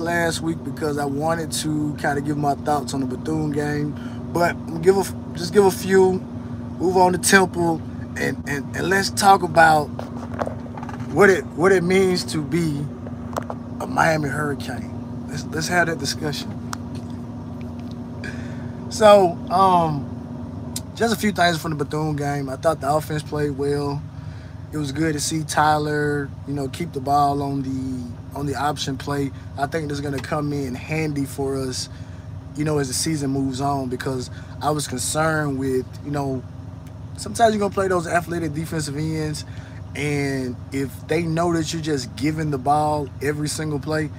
last week because I wanted to kind of give my thoughts on the Bethune game, but give a just give a few, move on to Temple, and and, and let's talk about what it what it means to be a Miami Hurricane. Let's let's have that discussion. So, um, just a few things from the Bethune game. I thought the offense played well. It was good to see Tyler, you know, keep the ball on the on the option play. I think this is going to come in handy for us, you know, as the season moves on because I was concerned with, you know, sometimes you're going to play those athletic defensive ends and if they know that you're just giving the ball every single play,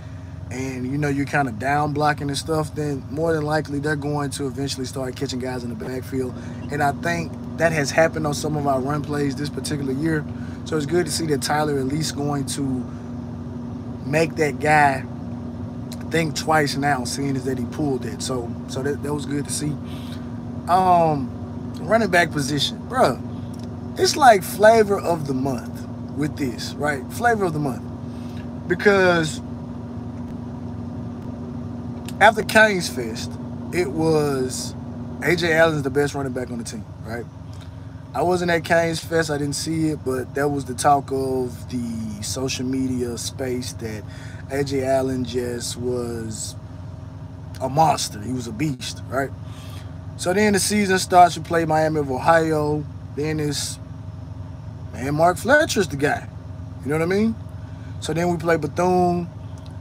and you know you're kind of down blocking and stuff, then more than likely they're going to eventually start catching guys in the backfield. And I think that has happened on some of our run plays this particular year. So it's good to see that Tyler at least going to make that guy think twice now, seeing as that he pulled it. So so that, that was good to see. Um running back position, bruh. It's like flavor of the month with this, right? Flavor of the month. Because after Canes Fest, it was AJ Allen's the best running back on the team, right? I wasn't at Canes Fest, I didn't see it, but that was the talk of the social media space that AJ Allen just was a monster. He was a beast, right? So then the season starts. We play Miami of Ohio. Then it's man, Mark Fletcher's the guy. You know what I mean? So then we play Bethune.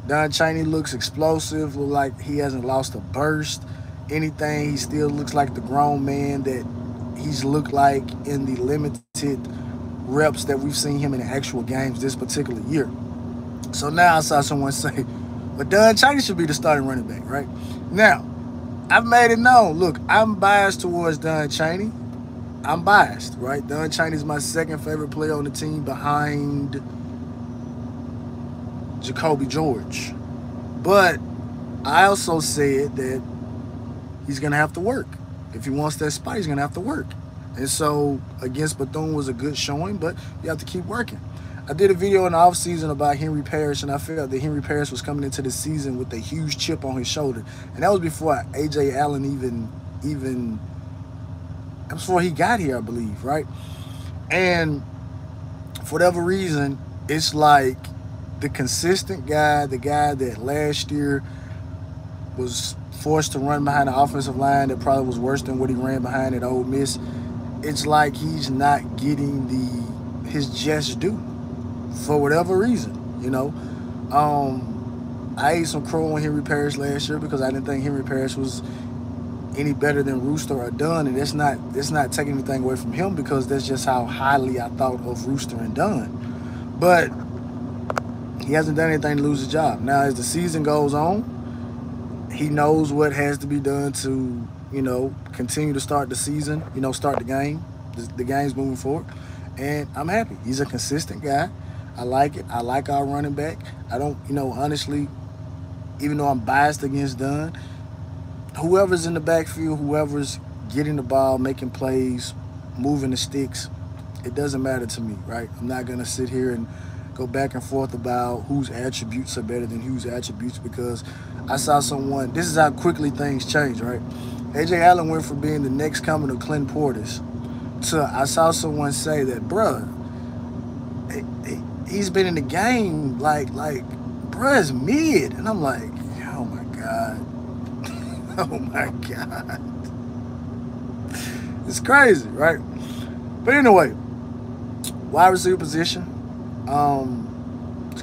Don Chaney looks explosive, look like he hasn't lost a burst, anything. He still looks like the grown man that he's looked like in the limited reps that we've seen him in the actual games this particular year. So now I saw someone say, but Don Chaney should be the starting running back, right? Now, I've made it known. Look, I'm biased towards Don Chaney. I'm biased, right? Don Chaney is my second favorite player on the team behind Jacoby George. But I also said that he's going to have to work. If he wants that spot, he's going to have to work. And so against Bethune was a good showing, but you have to keep working. I did a video in the offseason about Henry Parrish, and I felt that Henry Parrish was coming into the season with a huge chip on his shoulder. And that was before A.J. Allen even, even, that was before he got here, I believe, right? And for whatever reason, it's like the consistent guy, the guy that last year was forced to run behind the offensive line that probably was worse than what he ran behind at Ole Miss. It's like he's not getting the his just due for whatever reason, you know. Um, I ate some crow on Henry Parrish last year because I didn't think Henry Parrish was any better than Rooster or Dunn, and that's not that's not taking anything away from him because that's just how highly I thought of Rooster and Dunn. But he hasn't done anything to lose his job. Now, as the season goes on, he knows what has to be done to, you know, continue to start the season, you know, start the game, the, the game's moving forward. And I'm happy. He's a consistent guy. I like it. I like our running back. I don't, you know, honestly, even though I'm biased against Dunn, whoever's in the backfield, whoever's getting the ball, making plays, moving the sticks, it doesn't matter to me, right? I'm not going to sit here and go back and forth about whose attributes are better than whose attributes because I saw someone, this is how quickly things change, right? AJ Allen went from being the next coming of Clint Portis to I saw someone say that, bruh, he's been in the game like, like, bruh is mid. And I'm like, oh my God. oh my God. It's crazy, right? But anyway, wide receiver position. Um,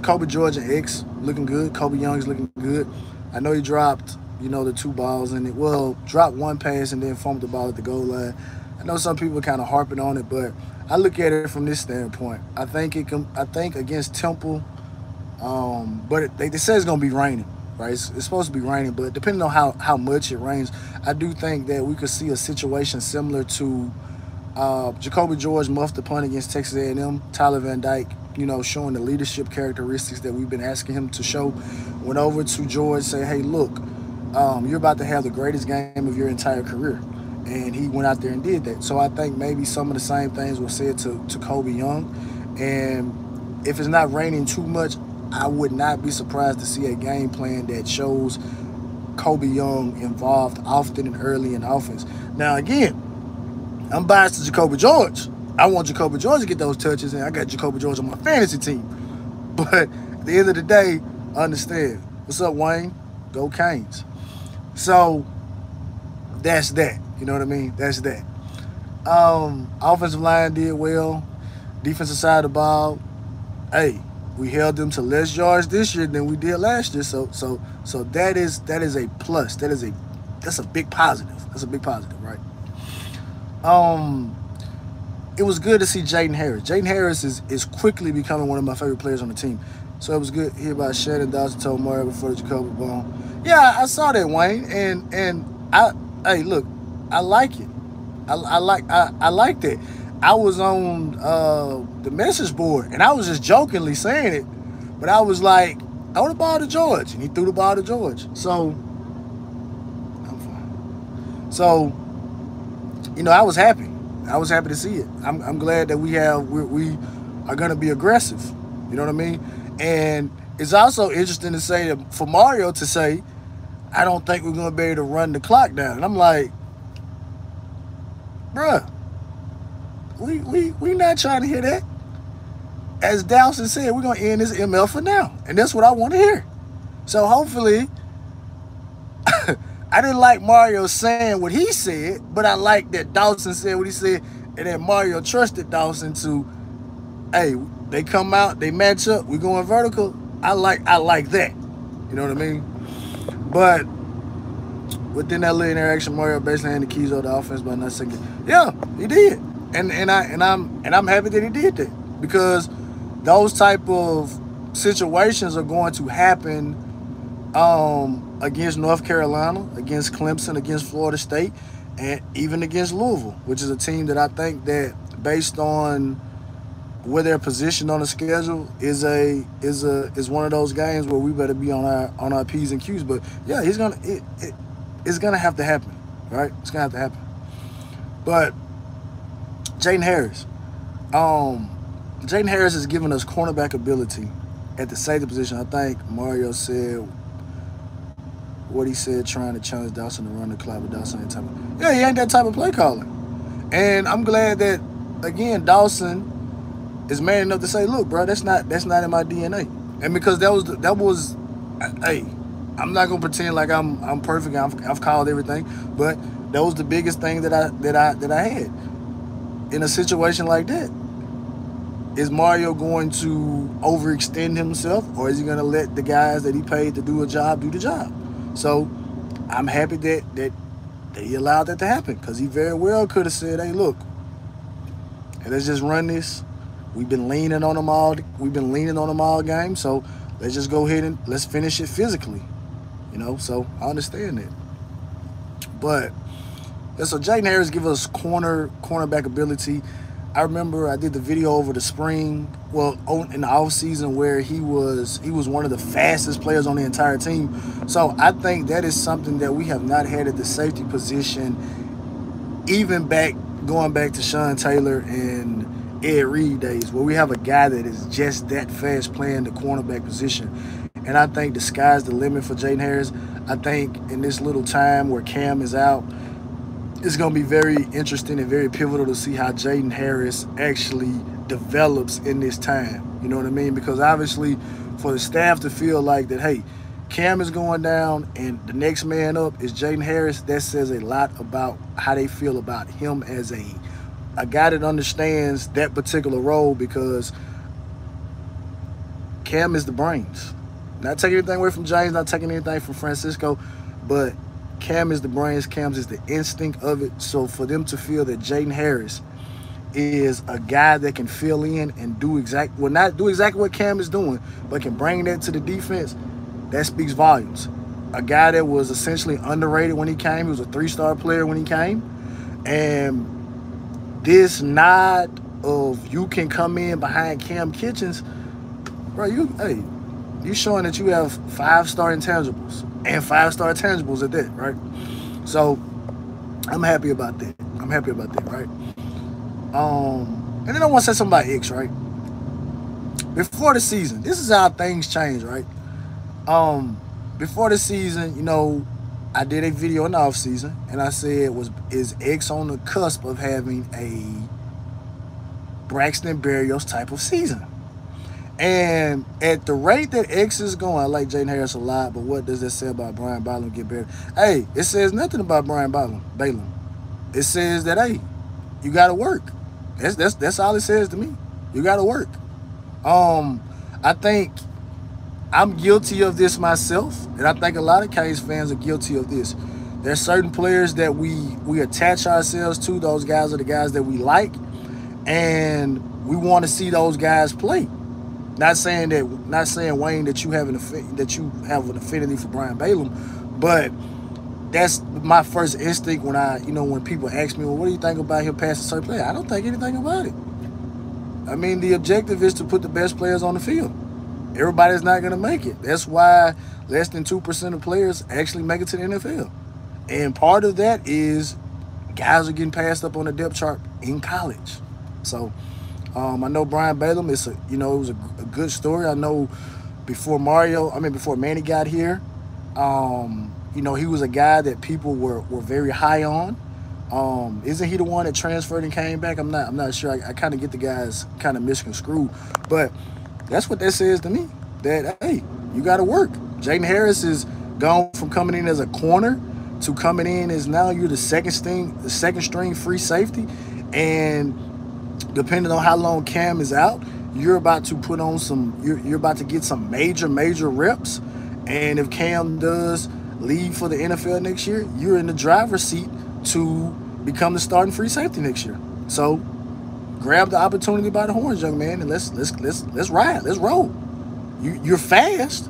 Kobe George and X looking good. Colbie Young's looking good. I know he dropped, you know, the two balls and it will drop one pass and then fumbled the ball at the goal line. I know some people kind of harping on it, but I look at it from this standpoint. I think it can. I think against Temple, um, but it, they, they say it's gonna be raining, right? It's, it's, supposed to be raining, but depending on how how much it rains, I do think that we could see a situation similar to uh, Jacoby George muffed the punt against Texas A&M. Tyler Van Dyke you know, showing the leadership characteristics that we've been asking him to show. Went over to George, say, hey, look, um, you're about to have the greatest game of your entire career. And he went out there and did that. So I think maybe some of the same things were said to, to Colbie Young. And if it's not raining too much, I would not be surprised to see a game plan that shows Colbie Young involved often and early in offense. Now, again, I'm biased to Jacoby George. I want Jacoby George to get those touches, and I got Jacoby George on my fantasy team. But at the end of the day, understand. What's up, Wayne? Go Canes. So that's that. You know what I mean? That's that. Um, offensive line did well. Defensive side of the ball, hey, we held them to less yards this year than we did last year. So so so that is that is a plus. That is a that's a big positive. That's a big positive, right? Um it was good to see Jaden Harris. Jaden Harris is is quickly becoming one of my favorite players on the team. So it was good to hear about Shannon Dawson told Mario before the Jacoby Bone. Yeah, I saw that Wayne, and and I hey look, I like it. I, I like I, I liked it. I was on uh, the message board and I was just jokingly saying it, but I was like, I throw the ball to George, and he threw the ball to George. So I'm fine. So you know, I was happy. I was happy to see it. I'm, I'm glad that we have we, we are going to be aggressive. You know what I mean? And it's also interesting to say for Mario to say, I don't think we're going to be able to run the clock down. And I'm like, bruh, we we we not trying to hear that. As Dawson said, we're gonna end this ML for now, and that's what I want to hear. So hopefully, I didn't like Mario saying what he said, but I like that Dawson said what he said, and that Mario trusted Dawson to, hey, they come out, they match up, we going vertical. I like I like that. You know what I mean? But within that little interaction, Mario basically handed the keys of the offense by not saying, yeah, he did and and I and I'm and I'm happy that he did that because those type of situations are going to happen um, against North Carolina, against Clemson, against Florida State, and even against Louisville, which is a team that I think that based on where they're positioned on the schedule is a is a is one of those games where we better be on our on our p's and q's. But yeah, he's gonna it, it it's gonna have to happen, right? It's gonna have to happen. But Jaden Harris. Um, Jaden Harris has given us cornerback ability at the safety position. I think Mario said what he said, trying to challenge Dawson to run the clock, but Dawson ain't type yeah, he ain't that type of play caller. And I'm glad that again Dawson is man enough to say, look, bro, that's not that's not in my DNA. And because that was that was, hey, I'm not gonna pretend like I'm I'm perfect. I've, I've called everything, but that was the biggest thing that I that I that I had in a situation like that? Is Mario going to overextend himself or is he going to let the guys that he paid to do a job do the job? So I'm happy that, that, that he allowed that to happen because he very well could have said, hey, look, let's just run this. We've been leaning on them all. We've been leaning on them all game. So let's just go ahead and let's finish it physically. You know, so I understand that. But yeah, so Jaden Harris give us corner cornerback ability. I remember I did the video over the spring, well, in the off season where he was he was one of the fastest players on the entire team. So I think that is something that we have not had at the safety position, even back going back to Sean Taylor and Ed Reed days, where we have a guy that is just that fast playing the cornerback position. And I think the sky's the limit for Jaden Harris. I think in this little time where Cam is out, it's going to be very interesting and very pivotal to see how Jaden Harris actually develops in this time. You know what I mean? Because obviously, for the staff to feel like that, hey, Cam is going down and the next man up is Jaden Harris, that says a lot about how they feel about him as a a guy that understands that particular role because Cam is the brains. Not taking anything away from James, not taking anything from Francisco, but Cam is the brains, Cam is the instinct of it. So for them to feel that Jaden Harris is a guy that can fill in and do exact well not do exactly what Cam is doing, but can bring that to the defense, that speaks volumes. A guy that was essentially underrated when he came, he was a three-star player when he came. And this nod of you can come in behind Cam Kinchens, bro, you hey, you showing that you have five-star intangibles and five star tangibles at that, right? So I'm happy about that. I'm happy about that, right? Um, and then I want to say something about X, right? before the season, this is how things change, right? Um, before the season, you know, I did a video in the off season, and I said was is X on the cusp of having a Braxton Berrios type of season. And at the rate that X is going, I like Jaden Harris a lot, but what does that say about Brian Balaam get better? Hey, it says nothing about Brian Balaam. Balaam. It says that hey, you got to work. That's that's that's all it says to me. You got to work. Um, I think I'm guilty of this myself, and I think a lot of Canes fans are guilty of this. There's certain players that we we attach ourselves to. Those guys are the guys that we like, and we want to see those guys play. Not saying that, not saying Wayne that you have an that you have an affinity for Brian Balaam, but that's my first instinct when I, you know, when people ask me, well, what do you think about him passing certain player? I don't think anything about it. I mean, the objective is to put the best players on the field. Everybody's not going to make it. That's why less than 2% of players actually make it to the NFL. And part of that is guys are getting passed up on the depth chart in college. So, um, I know Brian Balaam is a, you know, it was a, a, good story. I know before Mario, I mean, before Manny got here, um, you know, he was a guy that people were, were very high on. Um, isn't he the one that transferred and came back? I'm not, I'm not sure. I, I kind of get the guys kind of misconstrued, but that's what that says to me. That, hey, you got to work. Jaden Harris is gone from coming in as a corner to coming in as now you're the second string, the second string free safety. And depending on how long Cam is out, you're about to put on some, you're, you're about to get some major, major reps. And if Cam does leave for the NFL next year, you're in the driver's seat to become the starting free safety next year. So grab the opportunity by the horns, young man, and let's let's let's let's ride, let's roll. You you're fast.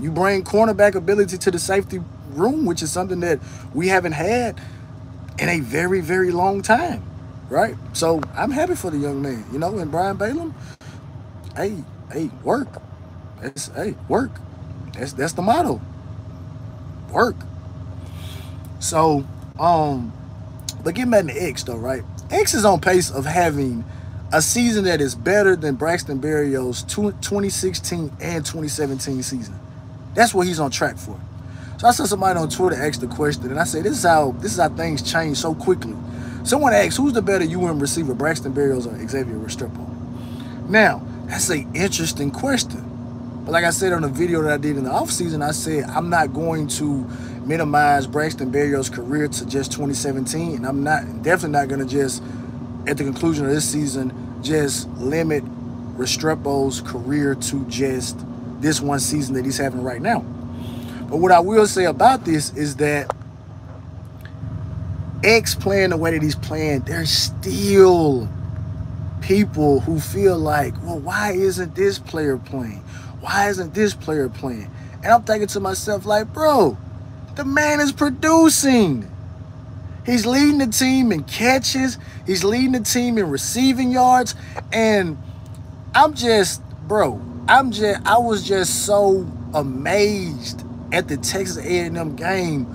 You bring cornerback ability to the safety room, which is something that we haven't had in a very, very long time right? So I'm happy for the young man, you know, and Brian Balaam, hey, hey, work. That's hey, work. That's that's the motto. Work. So, um, but getting back to X though, right? X is on pace of having a season that is better than Braxton Berrios' 2016 and 2017 season. That's what he's on track for. So I saw somebody on Twitter ask the question, and I said, "This is how this is how things change so quickly." Someone asked, who's the better UM receiver, Braxton Berrios or Xavier Restrepo? Now, that's an interesting question. But like I said on the video that I did in the offseason, I said I'm not going to minimize Braxton Berrios' career to just 2017. And I'm not definitely not going to just, at the conclusion of this season, just limit Restrepo's career to just this one season that he's having right now. But what I will say about this is that X playing the way that he's playing, there's still people who feel like, well, why isn't this player playing? Why isn't this player playing? And I'm thinking to myself, like, bro, the man is producing. He's leading the team in catches. He's leading the team in receiving yards. And I'm just, bro, I'm just, I was just so amazed at the Texas A&M game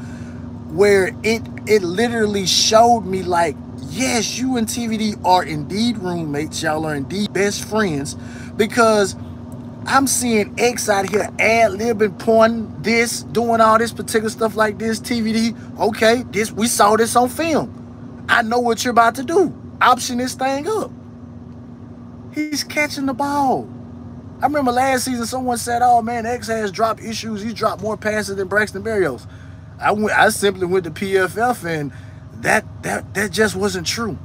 where it it literally showed me like yes you and tvd are indeed roommates y'all are indeed best friends because i'm seeing x out here ad-libbing pointing this doing all this particular stuff like this tvd okay this we saw this on film i know what you're about to do option this thing up he's catching the ball I remember last season someone said, oh man, X has drop issues. He's dropped more passes than Braxton Berrios. I went, I simply went to PFF and that that that just wasn't true.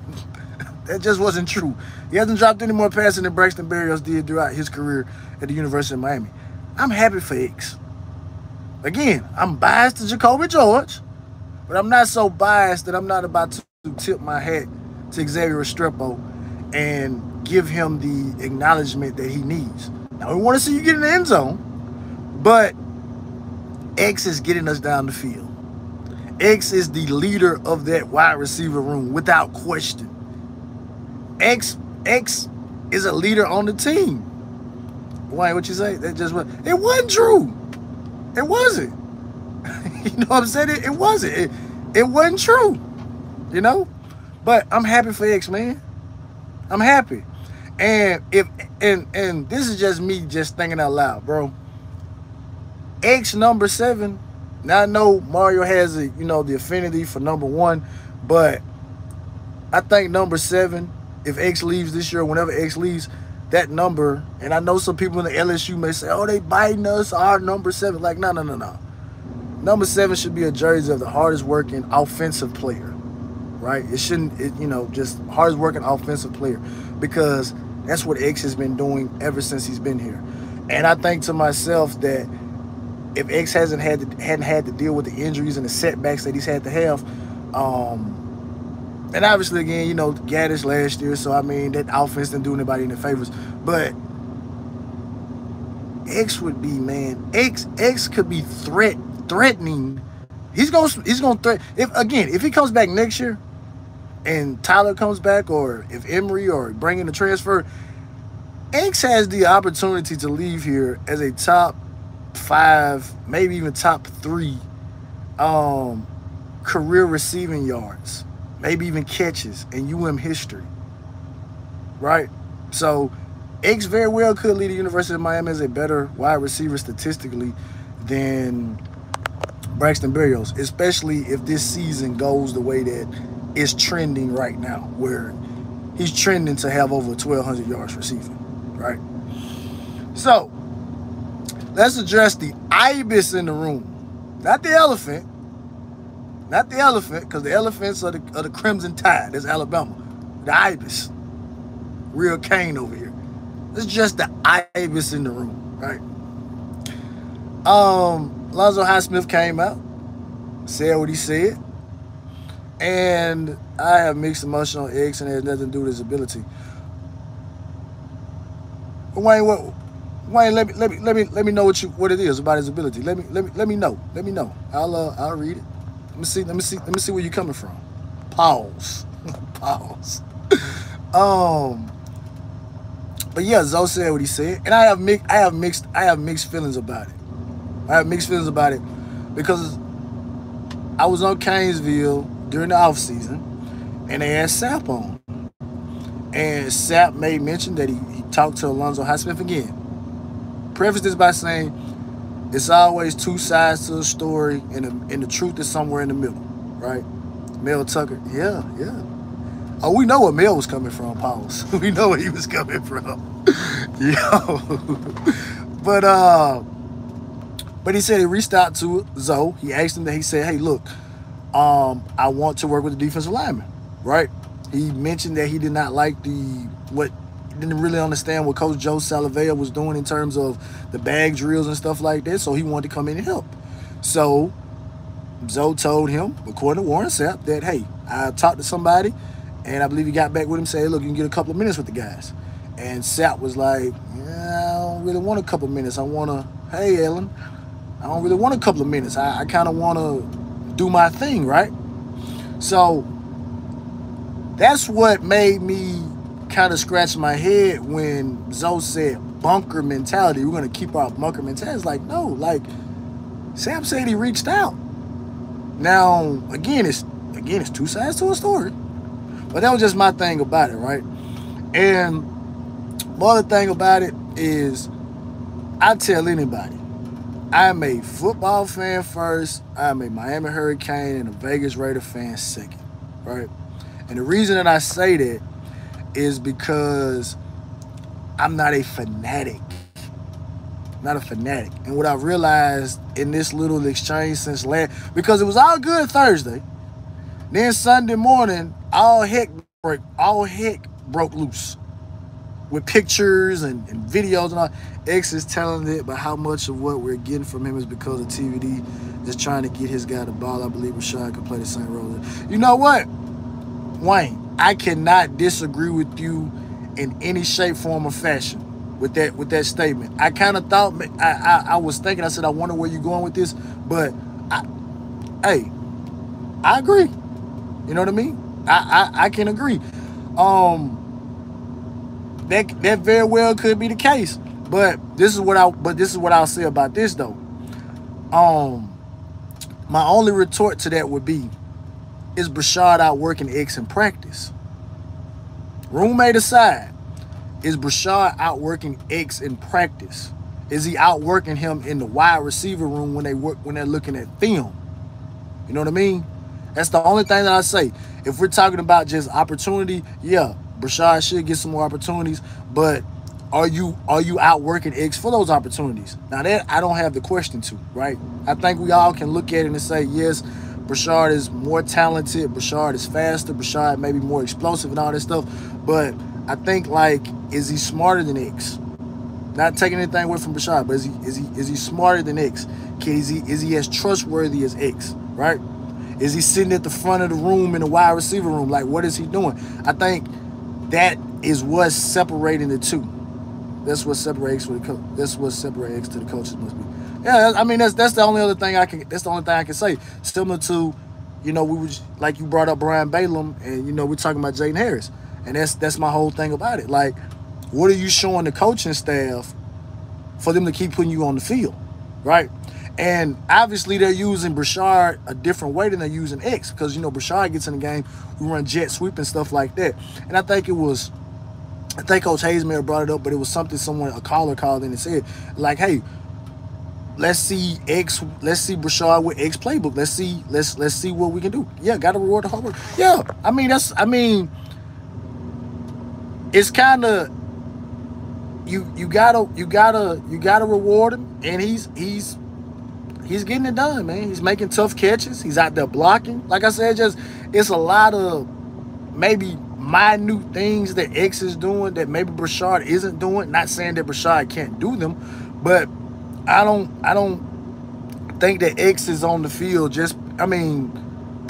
that just wasn't true. He hasn't dropped any more passes than Braxton Berrios did throughout his career at the University of Miami. I'm happy for X. Again, I'm biased to Jacoby George, but I'm not so biased that I'm not about to tip my hat to Xavier Restrepo and give him the acknowledgement that he needs. Now, we want to see you get in the end zone, but X is getting us down the field. X is the leader of that wide receiver room without question. X X is a leader on the team. Why? What you say? That just what? It wasn't true. It wasn't. you know what I'm saying? It, it wasn't. It, it wasn't true. You know. But I'm happy for X, man. I'm happy. And if and and this is just me just thinking out loud, bro. X number seven. Now I know Mario has a you know the affinity for number one, but I think number seven, if X leaves this year, whenever X leaves, that number, and I know some people in the LSU may say, oh, they biting us, our number seven. Like, no, no, no, no. Number seven should be a jersey of the hardest working offensive player, right? It shouldn't, it, you know, just hardest working offensive player because that's what X has been doing ever since he's been here. And I think to myself that if X hasn't had to, hadn't had to deal with the injuries and the setbacks that he's had to have, um, and obviously again, you know, Gattis last year, so I mean that offense didn't do anybody any favors. But X would be man, X X could be threat threatening. He's gonna he's gonna threat if again if he comes back next year, and Tyler comes back, or if Emory or bringing the transfer, X has the opportunity to leave here as a top five, maybe even top three um, career receiving yards maybe even catches in UM history. Right? So X very well could lead the University of Miami as a better wide receiver statistically than Braxton Berrios, especially if this season goes the way that it's trending right now, where he's trending to have over 1,200 yards receiving, right? So, let's address the ibis in the room, not the elephant, not the elephant, because the elephants are the, are the Crimson Tide. That's Alabama. The Ibis. Real Cane over here. It's just the Ibis in the room, right? Um, Lonzo Highsmith came out, said what he said. And I have mixed emotional eggs and it has nothing to do with his ability. Wayne, what Wayne, let me let me let me let me know what you what it is about his ability. Let me let me let me know. Let me know. I'll uh, I'll read it. Let me see. Let me see. Let me see where you're coming from. Pause. Pause. um. But yeah, Zoe said what he said, and I have mixed. I have mixed. I have mixed feelings about it. I have mixed feelings about it because I was on Canesville during the off season, and they had Sapp on, and Sapp made mention that he, he talked to Alonzo Highsmith again. Preface this by saying it's always two sides to a story, and the, and the truth is somewhere in the middle, right? Mel Tucker, yeah, yeah. Oh, we know where Mel was coming from, Pauls. we know where he was coming from. Yo. but uh but he said he reached out to Zoe. He asked him that he said, Hey, look, um, I want to work with the defensive lineman, right? He mentioned that he did not like the what didn't really understand what Coach Joe Salavea was doing in terms of the bag drills and stuff like that, so he wanted to come in and help. So Zoe told him, according to Warren Sapp, that hey, I talked to somebody, and I believe he got back with him, say, hey, look, you can get a couple of minutes with the guys. And Sapp was like, yeah, I don't really want a couple of minutes. I want to, hey, Ellen, I don't really want a couple of minutes. I, I kind of want to do my thing, right? So that's what made me kind of scratched my head when Zoe said bunker mentality. We're going to keep our bunker mentality. It's like, no, like Sam said he reached out. Now, again, it's again, it's two sides to a story. But that was just my thing about it, right? And the other thing about it is I tell anybody, I'm a football fan first, I'm a Miami Hurricane and a Vegas Raider fan second, right? And the reason that I say that is because I'm not a fanatic. Not a fanatic. And what I realized in this little exchange since last, because it was all good Thursday. Then Sunday morning, all heck break, all heck broke loose with pictures and, and videos and all. X is telling it, but how much of what we're getting from him is because of TVD just trying to get his guy the ball. I believe Rashad could play the same role. You know what? Wayne, I cannot disagree with you in any shape, form, or fashion with that with that statement. I kind of thought I, I, I was thinking. I said I wonder where you're going with this, but I, hey, I agree. You know what I mean? I I, I can agree. Um, that that very well could be the case. But this is what I but this is what I'll say about this though. Um, my only retort to that would be is Brashard out working X in practice? Roommate aside, is Brashard outworking X in practice? Is he outworking him in the wide receiver room when they work when they're looking at film? You know what I mean? That's the only thing that I say. If we're talking about just opportunity, yeah, Brashard should get some more opportunities, but are you are you outworking X for those opportunities? Now that I don't have the question to, right? I think we all can look at it and say, yes, Brashard is more talented, Brashard is faster, Brashard may be more explosive and all this stuff. But I think like, is he smarter than X? Not taking anything away from Brashard, but is he is he is he smarter than X? Can, is he is he as trustworthy as X? Right? Is he sitting at the front of the room in the wide receiver room? Like, what is he doing? I think that is what's separating the two. That's what separates coach. That's what separates X to the coaches must be. Yeah, I mean that's that's the only other thing I can. That's the only thing I can say. Similar to, you know, we was like you brought up Brian Balaam, and you know we're talking about Jaden Harris, and that's that's my whole thing about it. Like, what are you showing the coaching staff for them to keep putting you on the field, right? And obviously they're using Brashard a different way than they're using X because you know Brashard gets in the game, we run jet sweep and stuff like that. And I think it was, I think Coach Hayes may have brought it up, but it was something someone a caller called in and said like, "Hey, let's see X, let's see Brashard with X playbook. Let's see, let's let's see what we can do. Yeah, got to reward the hard work. Yeah, I mean that's, I mean, it's kind of." You, you gotta you gotta you gotta reward him and he's he's he's getting it done, man. He's making tough catches. He's out there blocking. Like I said, just it's a lot of maybe minute things that X is doing that maybe Brashard isn't doing. Not saying that Brashard can't do them, but I don't I don't think that X is on the field just I mean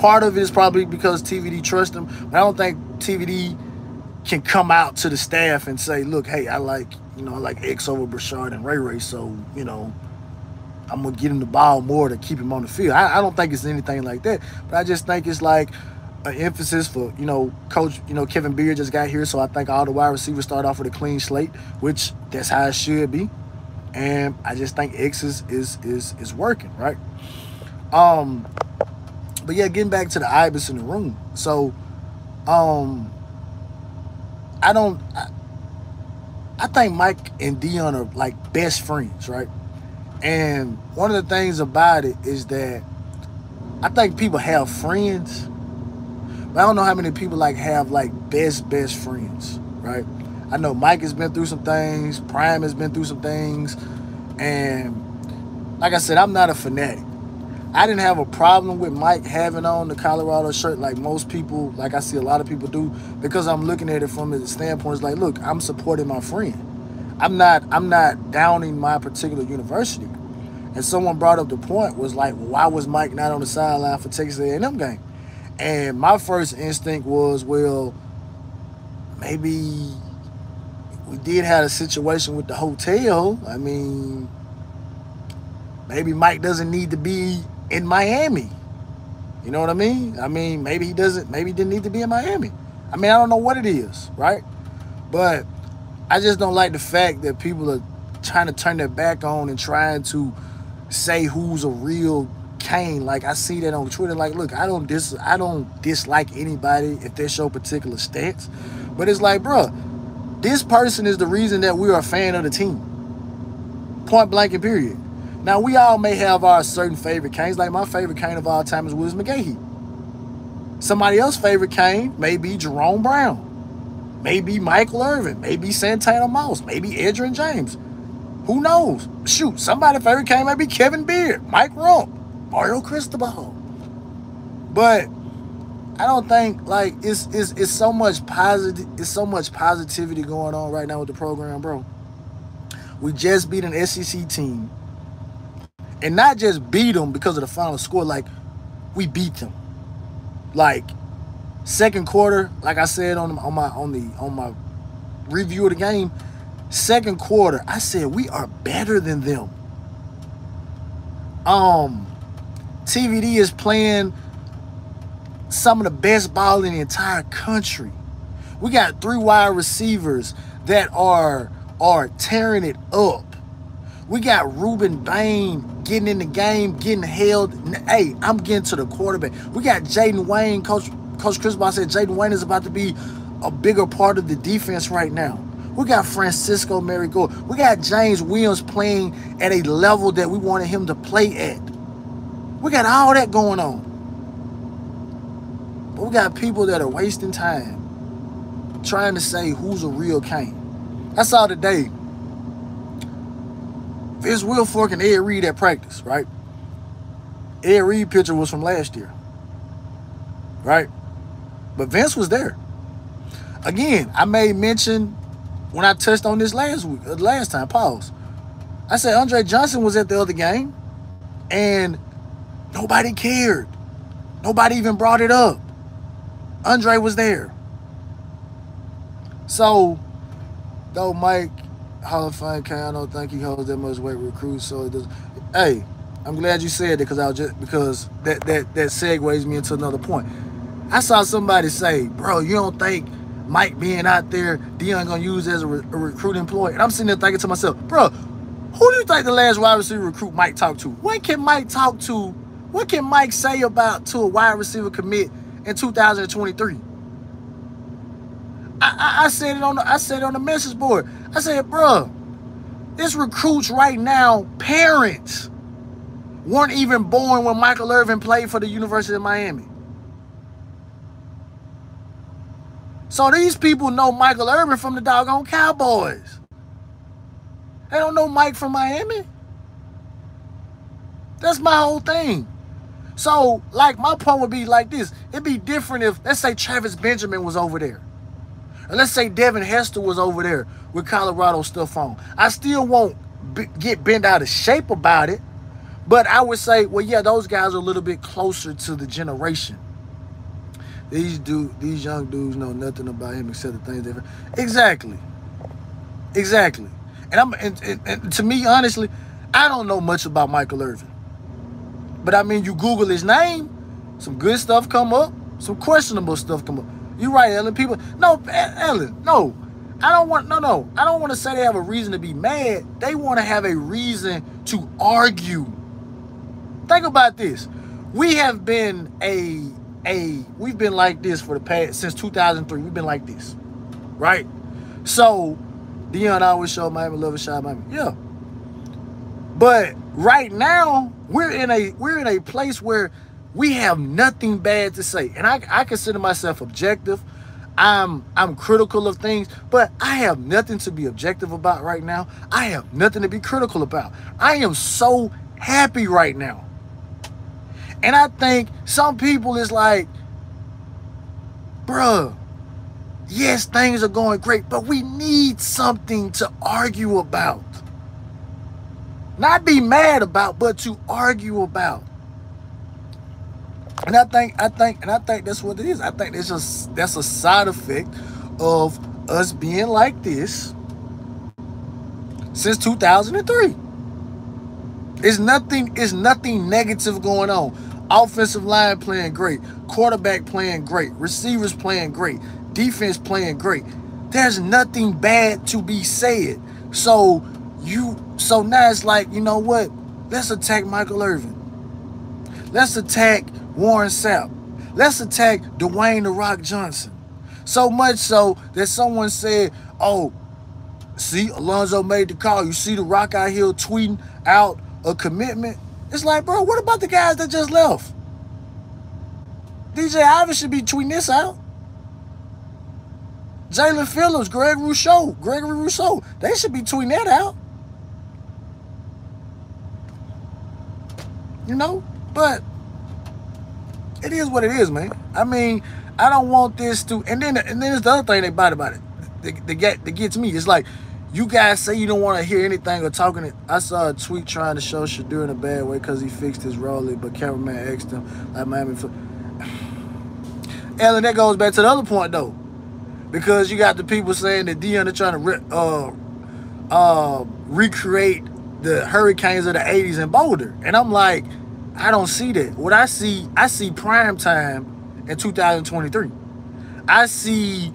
part of it is probably because TVD trusts him, but I don't think TVD can come out to the staff and say, look, hey, I like, you know, I like X over Brashard and Ray Ray, so, you know, I'm gonna get him the ball more to keep him on the field. I, I don't think it's anything like that, but I just think it's like an emphasis for you know coach you know Kevin Beard just got here so I think all the wide receivers start off with a clean slate which that's how it should be and I just think X is is is, is working right? Um but yeah getting back to the ibis in the room. So um I don't I, I think Mike and Deion are like best friends right? And one of the things about it is that I think people have friends, but I don't know how many people like have like best best friends, right? I know Mike has been through some things, Prime has been through some things, and like I said, I'm not a fanatic. I didn't have a problem with Mike having on the Colorado shirt like most people, like I see a lot of people do, because I'm looking at it from the standpoint, it's like, look, I'm supporting my friend. I'm not I'm not downing my particular university. And someone brought up the point was like, why was Mike not on the sideline for Texas A&M game? And my first instinct was, well, maybe we did have a situation with the hotel. I mean, maybe Mike doesn't need to be in Miami. You know what I mean? I mean, maybe he doesn't, maybe he didn't need to be in Miami. I mean, I don't know what it is, right? But I just don't like the fact that people are trying to turn their back on and trying to say who's a real Cane. Like I see that on Twitter. Like, look, I don't dis I don't dislike anybody if they show particular stance. But it's like, bro, this person is the reason that we are a fan of the team. Point blank and period. Now we all may have our certain favorite Canes. Like my favorite Cane of all time is Willis McGahee. Somebody else's favorite Cane may be Jerome Brown. Maybe Michael Irvin. Maybe Santana Moss. Maybe Edgerrin James. Who knows? Shoot, somebody favorite came might be Kevin Beard, Mike Rumph, Mario Cristobal. But I don't think like it's it's it's so much positive it's so much positivity going on right now with the program, bro. We just beat an SEC team. And not just beat them because of the final score, like we beat them. Like Second quarter, like I said on on my on the on my review of the game, second quarter, I said we are better than them. Um, TVD is playing some of the best ball in the entire country. We got three wide receivers that are are tearing it up. We got Rueben Bain getting in the game, getting held. Hey, I'm getting to the quarterback. We got Jaden Wayne, coach Coach Chris Boss said Jaden Wayne is about to be a bigger part of the defense right now. We got Francisco Mauigoa. We got James Williams playing at a level that we wanted him to play at. We got all that going on. But we got people that are wasting time trying to say who's a real Cane. I saw today. Vince Wilfork and Ed Reed at practice, right? Ed Reed picture was from last year. Right? But Vince was there. Again, I made mention when I touched on this last week, uh, last time, pause. I said Andre Johnson was at the other game and nobody cared. Nobody even brought it up. Andre was there. So, though Mike Hall of Fame I don't think he holds that much weight with recruits. so it does. Hey, I'm glad you said it because I was just because that that that segues me into another point. I saw somebody say, "Bro, you don't think Mike being out there, Deion gonna use as a, re a recruit employee?" And I'm sitting there thinking to myself, "Bro, who do you think the last wide receiver recruit Mike talked to? What can Mike talk to? What can Mike say about to a wide receiver commit in 2023?" I, I, I said it on the I said it on the message board. I said, "Bro, this recruits right now parents." weren't even born when Michael Irvin played for the University of Miami. So these people know Michael Irvin from the doggone Cowboys. They don't know Mike from Miami. That's my whole thing. So, like, my point would be like this. It'd be different if, let's say, Travis Benjamin was over there. Or let's say Devin Hester was over there with Colorado stuff on. I still won't get bent out of shape about it. But I would say, well, yeah, those guys are a little bit closer to the generation. These dude, these young dudes know nothing about him except the things different. Exactly. Exactly. And I'm and, and, and to me, honestly, I don't know much about Michael Irvin. But I mean, you Google his name, some good stuff come up, some questionable stuff come up. You're right, Ellen. People, no, Ellen, no. I don't want, no, no. I don't want to say they have a reason to be mad. They want to have a reason to argue think about this. We have been a a we've been like this for the past since 2003. We've been like this, right? So Deion always showed Miami love a shot Miami. Yeah. But right now we're in a we're in a place where we have nothing bad to say, and I I consider myself objective. I'm I'm critical of things, but I have nothing to be objective about right now. I have nothing to be critical about. I am so happy right now. And I think some people is like, bruh, yes, things are going great, but we need something to argue about. Not be mad about, but to argue about. And I think, I think, and I think that's what it is. I think that's just that's a side effect of us being like this since 2003. It's nothing, it's nothing negative going on. Offensive line playing great. Quarterback playing great. Receivers playing great. Defense playing great. There's nothing bad to be said. So you so now it's like, you know what? Let's attack Michael Irvin. Let's attack Warren Sapp. Let's attack Dwayne The Rock Johnson. So much so that someone said, oh, see, Alonzo made the call. You see The Rock out here tweeting out a commitment. It's like, bro, what about the guys that just left? DJ Ivey should be tweeting this out. Jaelan Phillips, Greg Rousseau, Gregory Rousseau, they should be tweeting that out. You know? But it is what it is, man. I mean, I don't want this to and then and then there's the other thing they bite about it. That, get that gets me. It's like you guys say you don't want to hear anything or talking. I saw a tweet trying to show Shedeur in a bad way because he fixed his rollie, but cameraman asked him, like Miami. Ellen, that goes back to the other point though, because you got the people saying that Deion are trying to re uh, uh, recreate the hurricanes of the 80s in Boulder. And I'm like, I don't see that. What I see, I see prime time in 2023. I see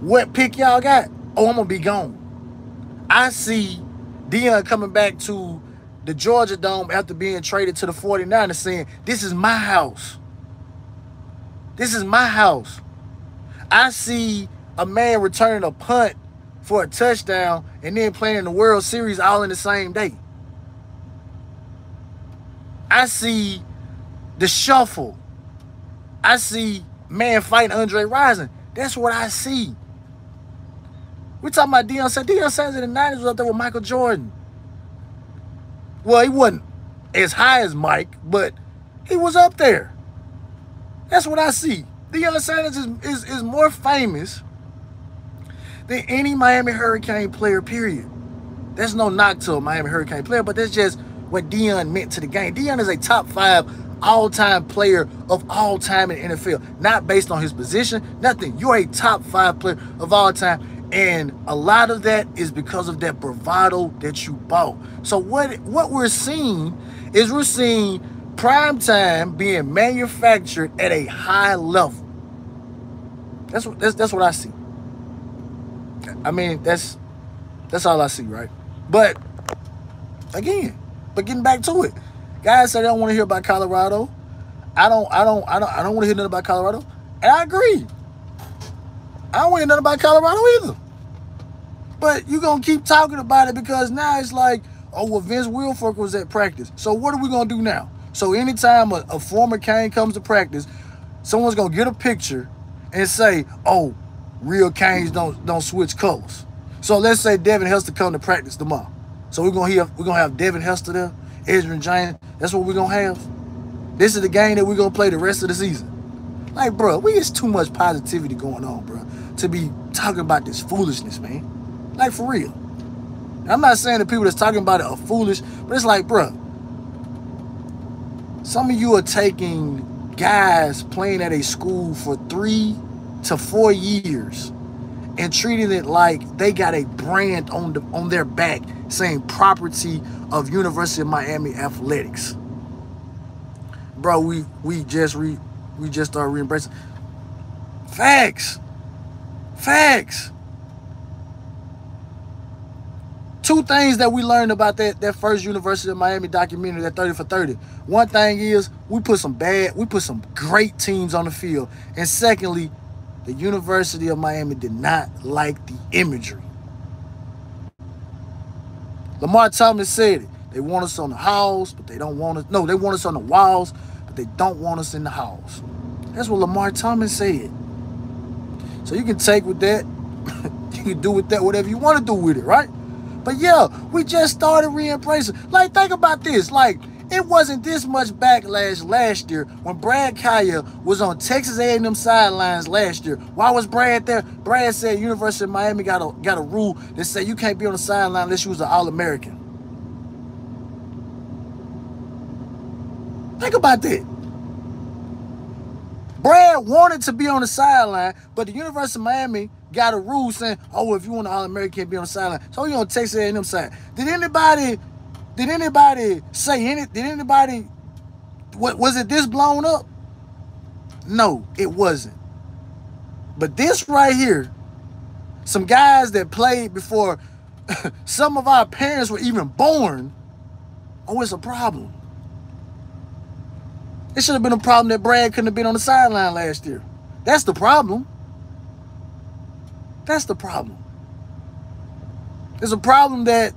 what pick y'all got oh, I'm gonna be gone. I see Deion coming back to the Georgia Dome after being traded to the 49ers saying, this is my house. This is my house. I see a man returning a punt for a touchdown and then playing in the World Series all in the same day. I see the shuffle. I see man fighting Andre Rison. That's what I see. We talking about Deion Sanders. Deion Sanders in the 90s was up there with Michael Jordan. Well, he wasn't as high as Mike, but he was up there. That's what I see. Deion Sanders is, is, is more famous than any Miami Hurricane player, period. There's no knock to a Miami Hurricane player, but that's just what Deion meant to the game. Deion is a top five all-time player of all time in the NFL. Not based on his position, nothing. You're a top five player of all time. And a lot of that is because of that bravado that you bought. So what what we're seeing is we're seeing prime time being manufactured at a high level. That's what that's, that's what I see. I mean, that's that's all I see, right? But again, but getting back to it, guys say they don't want to hear about Colorado. I don't, I don't, I don't, I don't want to hear nothing about Colorado, and I agree. I don't want to hear nothing about Colorado either. But you're gonna keep talking about it because now it's like, oh well, Vince Wilfork was at practice. So what are we gonna do now? So anytime a, a former Cane comes to practice, someone's gonna get a picture and say, oh, real Canes don't don't switch colors. So let's say Devin Hester come to practice tomorrow. So we're gonna have we're gonna have Devin Hester there, Edgerrin James. That's what we're gonna have. This is the game that we're gonna play the rest of the season. Like, bro, we it's too much positivity going on, bro, to be talking about this foolishness, man. Like for real. I'm not saying the people that's talking about it are foolish, but it's like, bro, some of you are taking guys playing at a school for three to four years and treating it like they got a brand on the on their back saying property of University of Miami athletics. Bro, we we just re we just started re-embracing. Facts. Facts. Two things that we learned about that, that first University of Miami documentary, that 30 for 30. One thing is we put some bad, we put some great teams on the field. And secondly, the University of Miami did not like the imagery. Lamar Thomas said it. They want us on the halls, but they don't want us. No, they want us on the walls, but they don't want us in the halls. That's what Lamar Thomas said. So you can take with that. you can do with that whatever you want to do with it, right? But yeah, we just started re-embracing. Like, think about this. Like, it wasn't this much backlash last year when Brad Kaaya was on Texas A&M sidelines last year. Why was Brad there? Brad said University of Miami got a got a rule that said you can't be on the sideline unless you was an All-American. Think about that. Brad wanted to be on the sideline, but the University of Miami got a rule saying, oh, if you want an All-American, be on the sideline. So he on Texas A&M side. Did anybody did anybody say any? Did anybody? What was it? This blown up? No, it wasn't. But this right here, some guys that played before some of our parents were even born. Oh, it's a problem. It should have been a problem that Brad couldn't have been on the sideline last year. That's the problem. That's the problem. It's a problem that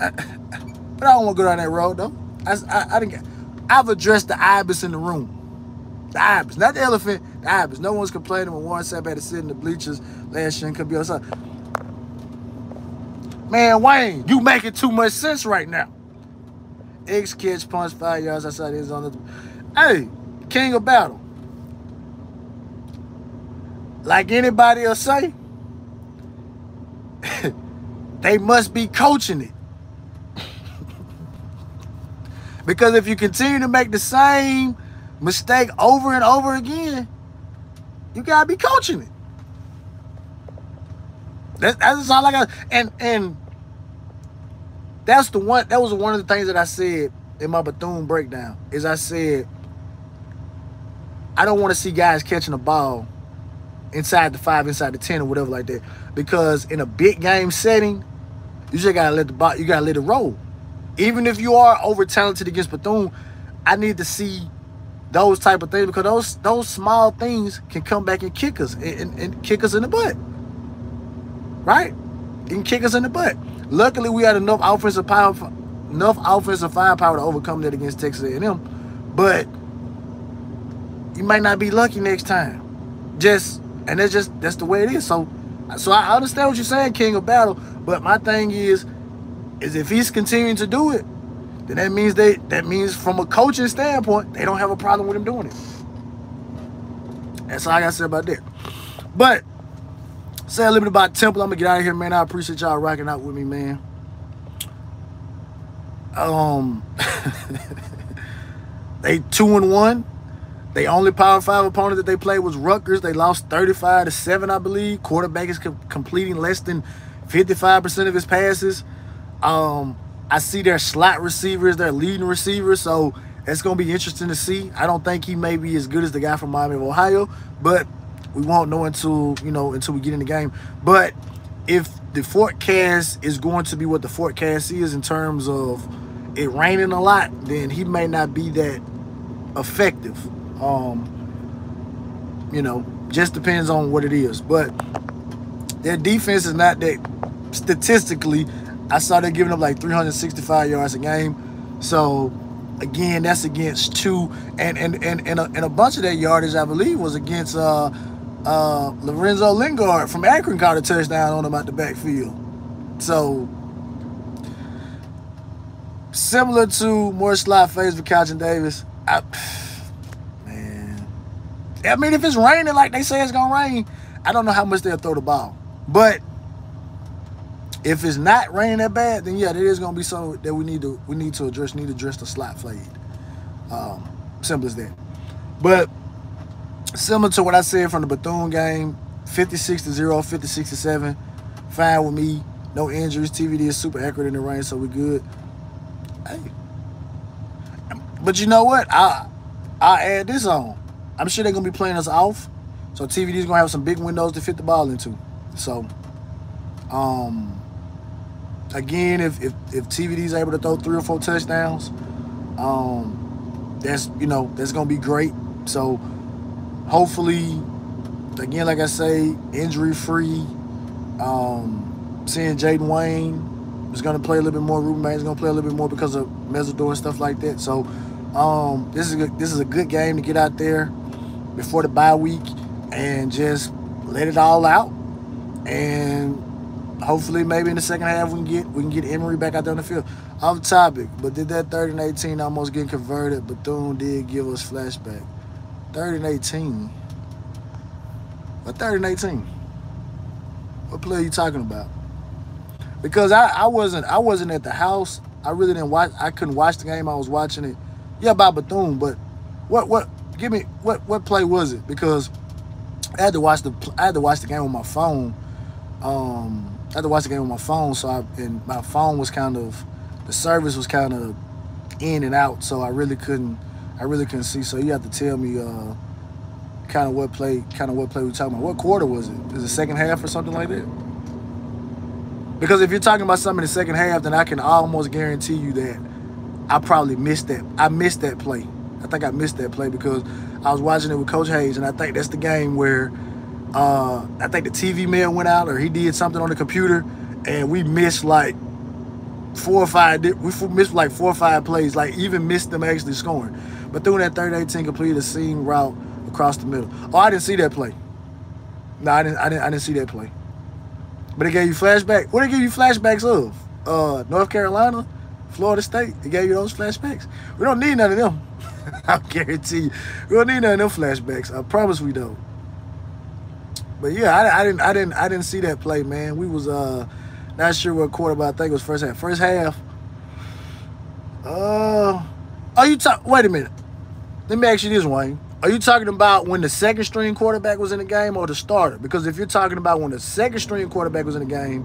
but I don't want to go down that road though. I, I, I didn't. I've addressed the ibis in the room. The ibis, not the elephant. The ibis. No one's complaining when Warren Sapp had to sit in the bleachers last year and could be outside. Man, Wayne, you making too much sense right now. X catch punch five yards outside his on the. Hey, king of battle. Like anybody will say, they must be coaching it. Because if you continue to make the same mistake over and over again, you gotta be coaching it. That, that's all I got. And and that's the one. That was one of the things that I said in my Bethune breakdown. Is I said I don't want to see guys catching a ball inside the five, inside the ten, or whatever like that. Because in a big game setting, you just gotta let the ball. You gotta let it roll. Even if you are over talented against Bethune, I need to see those type of things because those those small things can come back and kick us and, and, and kick us in the butt. right? Can kick us in the butt. Luckily, we had enough offensive power, enough offensive firepower to overcome that against Texas A&M. But you might not be lucky next time. Just and that's just that's the way it is. So, so I understand what you're saying, King of Battle. But my thing is, is if he's continuing to do it, then that means they that means from a coaching standpoint, they don't have a problem with him doing it. That's all I gotta say about that. But say a little bit about Temple. I'm gonna get out of here, man. I appreciate y'all rocking out with me, man. Um, they two and one. They only Power Five opponent that they played was Rutgers. They lost 35 to seven, I believe. Quarterback is co completing less than 55% of his passes. Um, I see their slot receivers, their leading receivers, so it's going to be interesting to see. I don't think he may be as good as the guy from Miami of Ohio, but we won't know until, you know, until we get in the game. But if the forecast is going to be what the forecast is in terms of it raining a lot, then he may not be that effective. Um, you know, just depends on what it is. But their defense is not that statistically. I saw giving up like 365 yards a game. So again, that's against two, and and and and a, and a bunch of that yardage, I believe, was against uh, uh, Lorenzo Lingard from Akron caught a touchdown on him out the backfield. So similar to more slot phase Couch and Davis. I, man, I mean, if it's raining like they say it's gonna rain, I don't know how much they'll throw the ball. But if it's not raining that bad, then yeah, there is gonna be something that we need to we need to address. Need to address the slot fade. Um, simple as that. But similar to what I said from the Bethune game, 56 to 0, 56 to 7. Fine with me. No injuries. TVD is super accurate in the rain, so we're good. Hey. But you know what? I I add this on. I'm sure they're gonna be playing us off. So TVD's gonna have some big windows to fit the ball into. So um again, if if, if TVD's able to throw three or four touchdowns, um, that's you know that's gonna be great. So hopefully, again, like I say, injury free. Um, seeing Jaden Wayne is gonna play a little bit more. Ruben is gonna play a little bit more because of Mesidor and stuff like that. So um, this is a, this is a good game to get out there before the bye week and just let it all out and hopefully maybe in the second half we can get we can get Emory back out there on the field. Off topic, but did that third and 18 almost get converted? Bethune did give us flashback. Third and 18. What third and 18? What play are you talking about? Because I, I wasn't I wasn't at the house. I really didn't watch I couldn't watch the game. I was watching it. Yeah, by Bethune, but what what give me what what play was it? Because I had to watch the I had to watch the game on my phone. Um I had to watch the game on my phone, so I and my phone was kind of the service was kind of in and out, so I really couldn't I really couldn't see. So you have to tell me uh, kind of what play kind of what play we talking about. What quarter was it? Is it second half or something like that? Because if you're talking about something in the second half, then I can almost guarantee you that I probably missed that. I missed that play. I think I missed that play because I was watching it with Coach Hayes, and I think that's the game where uh, I think the TV man went out or he did something on the computer and we missed like four or five, we missed like four or five plays, like even missed them actually scoring. But through that third 18 completed a seam route across the middle. Oh, I didn't see that play. No, I didn't, I didn't, I didn't see that play. But it gave you flashback. What did it give you flashbacks of? Uh, North Carolina, Florida State. It gave you those flashbacks. We don't need none of them. I guarantee you. We don't need none of them flashbacks. I promise we don't. But yeah, I, I, didn't, I didn't, I didn't see that play, man. We was uh not sure what quarter, but I think it was first half. First half. Uh, are you talk? Wait a minute. Let me ask you this, Wayne. Are you talking about when the second string quarterback was in the game or the starter? Because if you're talking about when the second string quarterback was in the game,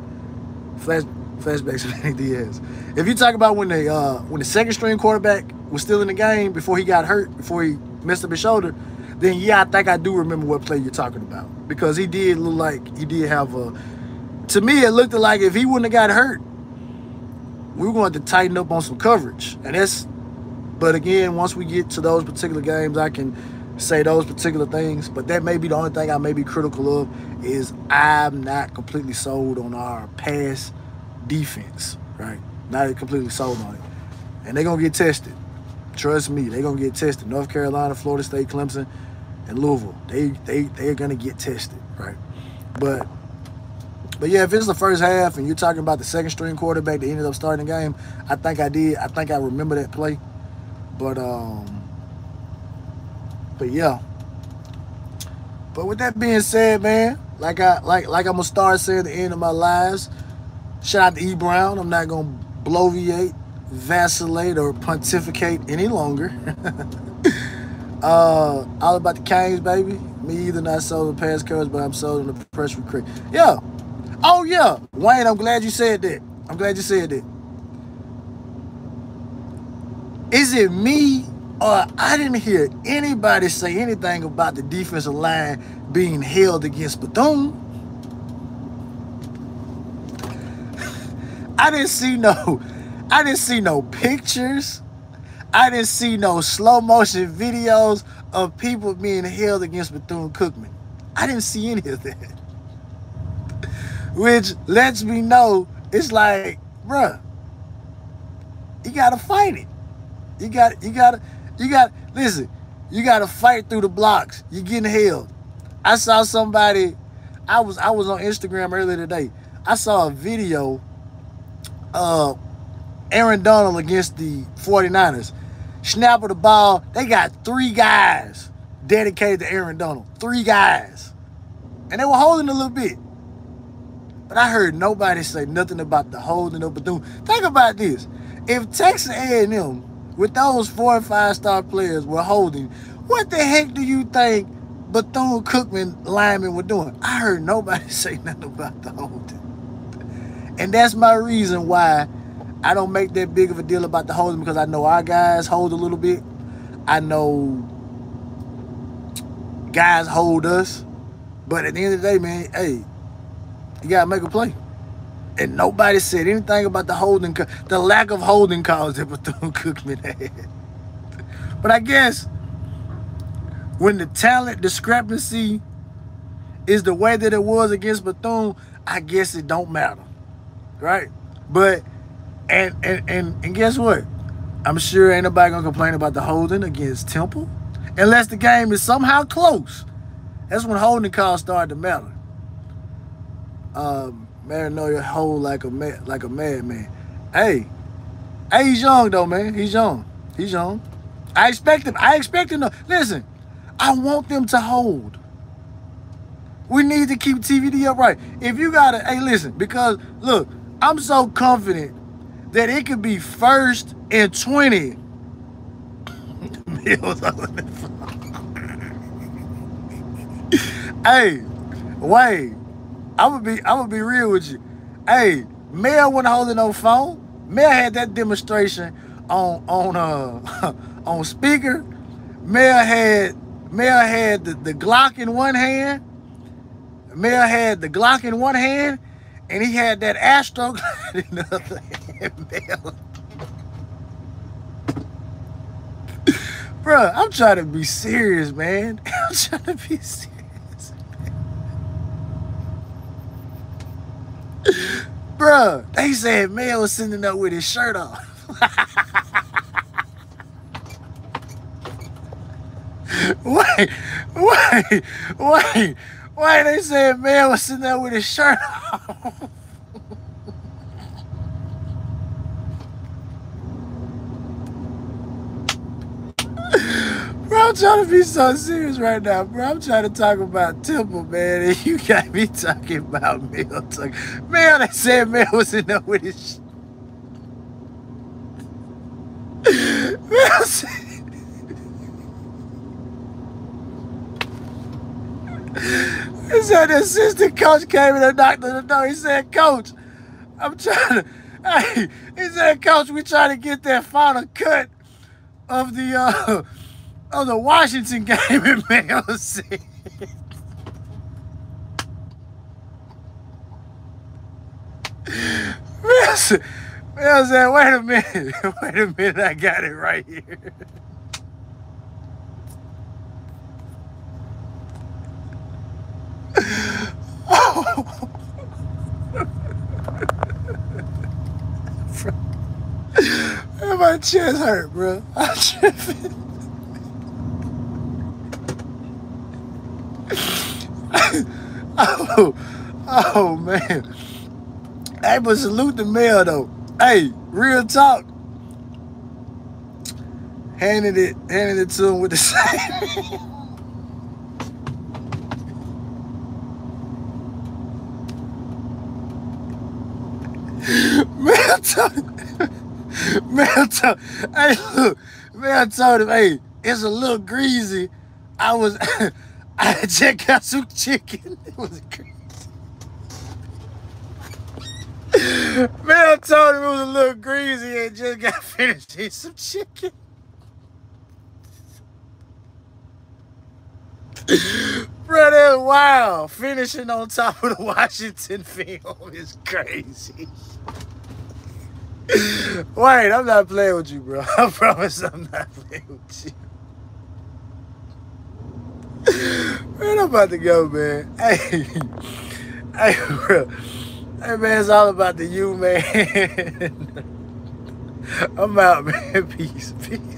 flash flashbacks of Manny Diaz. If you talk about when the uh, when the second string quarterback was still in the game before he got hurt, before he messed up his shoulder, then yeah, I think I do remember what play you're talking about because he did look like he did have a. To me, it looked like if he wouldn't have got hurt, we were going to tighten up on some coverage, and that's. But again, once we get to those particular games, I can, say those particular things, but that may be the only thing I may be critical of is I'm not completely sold on our pass defense, right? Not completely sold on it. And they're gonna get tested. Trust me, they're gonna get tested. North Carolina, Florida State, Clemson, and Louisville. They they they're gonna get tested, right? But but yeah, if it's the first half and you're talking about the second string quarterback that ended up starting the game, I think I did. I think I remember that play. But um but yeah. But with that being said, man, like I like like I'm gonna start saying the end of my lives, shout out to E Brown. I'm not gonna bloviate, vacillate, or pontificate any longer. uh all about the Canes, baby. Me either not sold the pass cards, but I'm sold on the press recruit. Yeah. Oh yeah. Wayne, I'm glad you said that. I'm glad you said that. Is it me or I didn't hear anybody say anything about the defensive line being held against Bethune. I didn't see no, I didn't see no pictures. I didn't see no slow motion videos of people being held against Bethune Cookman. I didn't see any of that. Which lets me know it's like, bruh, you gotta fight it. You got you gotta you got listen. You got to fight through the blocks. You're getting held. I saw somebody. I was I was on Instagram earlier today. I saw a video. Uh, Aaron Donald against the 49ers. Snap of the ball. They got three guys dedicated to Aaron Donald. Three guys. And they were holding a little bit. But I heard nobody say nothing about the holding of Bethune. Think about this. If Texas A&M with those four and five star players were holding, what the heck do you think Bethune Cookman linemen were doing? I heard nobody say nothing about the holding. And that's my reason why I don't make that big of a deal about the holding because I know our guys hold a little bit. I know guys hold us. But at the end of the day, man, hey, you gotta make a play and nobody said anything about the holding, the lack of holding calls that Bethune Cookman had. But I guess when the talent discrepancy is the way that it was against Bethune, I guess it don't matter, right? But and and and and guess what? I'm sure ain't nobody gonna complain about the holding against Temple, unless the game is somehow close. That's when holding calls start to matter. Um, Mauigoa hold like a man, like a madman. Hey, hey, he's young though, man. He's young. He's young. I expect him. I expect him to listen. I want them to hold. We need to keep TVD upright. If you gotta, hey, listen, because look, I'm so confident that it could be first and 20. hey, wait. I'm gonna be I'm gonna be real with you. Hey, Mel wasn't holding no phone. Mel had that demonstration on on uh on speaker. Mel had Mel had the, the Glock in one hand. Mel had the Glock in one hand, and he had that Astro in the other hand. Bruh, I'm trying to be serious, man. I'm trying to be serious. Bruh, they said Mel was sitting up with his shirt off. wait, wait, wait, wait. They said man was sitting there with his shirt off. Bro, I'm trying to be so serious right now, bro. I'm trying to talk about Temple, man, and you got me talking about Mel. Talk. Man, they said Mel was in there with his. Said. He said the assistant coach came in and knocked on the door. He said, Coach, I'm trying to. Hey, he said, Coach, we trying to get that final cut of the uh of the Washington game in Mayo City. Wilson, said, wait a minute, wait a minute, I got it right here. My chest hurt, bro. I'm tripping. oh, oh man. Hey, but salute the mail though. Hey, real talk. Handed it, handed it to him with the same. man, I told him, hey, man, I told him, hey, it's a little greasy. I was, I just got some chicken. It was crazy. Man, I told him it was a little greasy and just got finished eating some chicken. Bro, that's wild. Finishing on top of the Washington film is crazy. Wait, I'm not playing with you, bro. I promise I'm not playing with you. Man, I'm about to go, man. Hey, hey, bro. Hey, man, it's all about the you, man. I'm out, man. Peace, peace.